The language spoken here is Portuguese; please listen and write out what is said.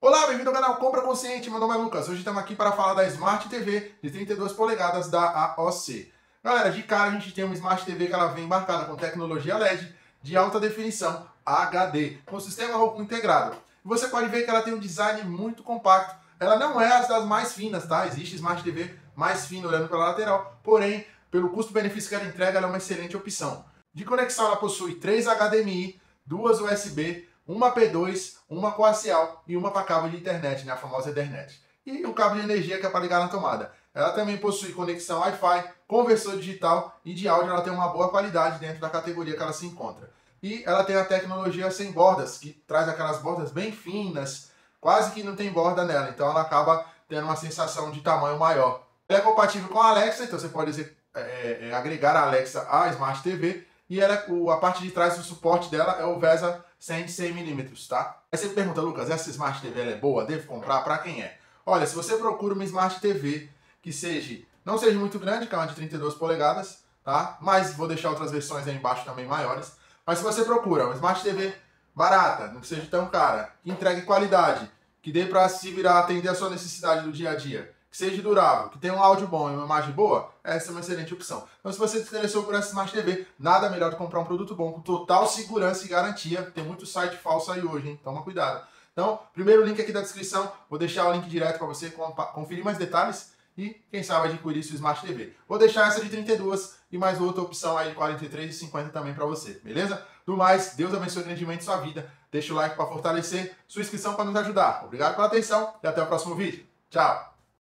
Olá, bem-vindo ao canal Compra Consciente, meu nome é Lucas. Hoje estamos aqui para falar da Smart TV de 32 polegadas da AOC. Galera, de cara a gente tem uma Smart TV que ela vem embarcada com tecnologia LED de alta definição HD, com sistema Roku integrado. Você pode ver que ela tem um design muito compacto. Ela não é das mais finas, tá? Existe Smart TV mais fina olhando pela lateral, porém, pelo custo-benefício que ela entrega, ela é uma excelente opção. De conexão, ela possui 3 HDMI, duas USB, uma P2, uma coaxial e uma para cabo de internet, né, a famosa Ethernet. E o cabo de energia que é para ligar na tomada. Ela também possui conexão Wi-Fi, conversor digital e de áudio ela tem uma boa qualidade dentro da categoria que ela se encontra. E ela tem a tecnologia sem bordas, que traz aquelas bordas bem finas, quase que não tem borda nela, então ela acaba tendo uma sensação de tamanho maior. É compatível com a Alexa, então você pode é, é, agregar a Alexa à Smart TV e ela, o, a parte de trás do suporte dela é o VESA 100mm, tá? Aí você pergunta, Lucas, essa Smart TV é boa? Devo comprar? Para quem é? Olha, se você procura uma Smart TV que seja, não seja muito grande, que é uma de 32 polegadas, tá? Mas vou deixar outras versões aí embaixo também maiores. Mas se você procura uma Smart TV barata, não seja tão cara, que entregue qualidade, que dê para se virar atender a sua necessidade do dia a dia, que seja durável, que tenha um áudio bom e uma imagem boa, essa é uma excelente opção. Então, se você se interessou por essa Smart TV, nada melhor do que comprar um produto bom, com total segurança e garantia. Tem muito site falso aí hoje, hein? Toma cuidado. Então, primeiro link aqui da descrição, vou deixar o link direto para você conferir mais detalhes e, quem sabe, adquirir sua Smart TV. Vou deixar essa de 32 e mais outra opção aí de 43 e 50 também para você, beleza? Do mais, Deus abençoe grandemente sua vida. Deixa o like para fortalecer, sua inscrição para nos ajudar. Obrigado pela atenção e até o próximo vídeo. Tchau!